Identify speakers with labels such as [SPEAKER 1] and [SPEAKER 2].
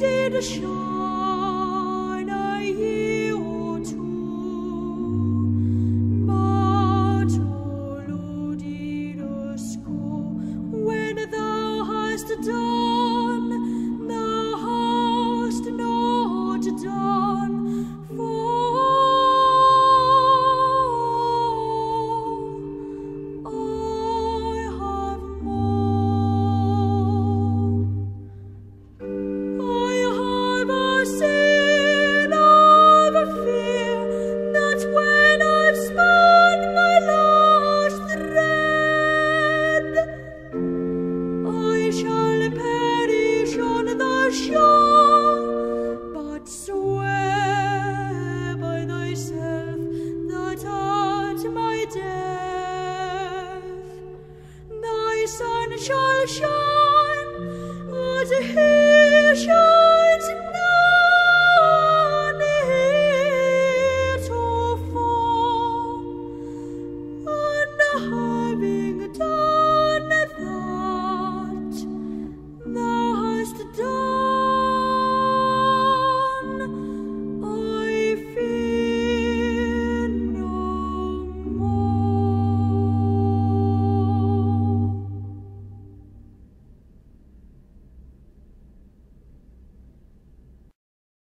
[SPEAKER 1] did a show. sun shall shine as he shall.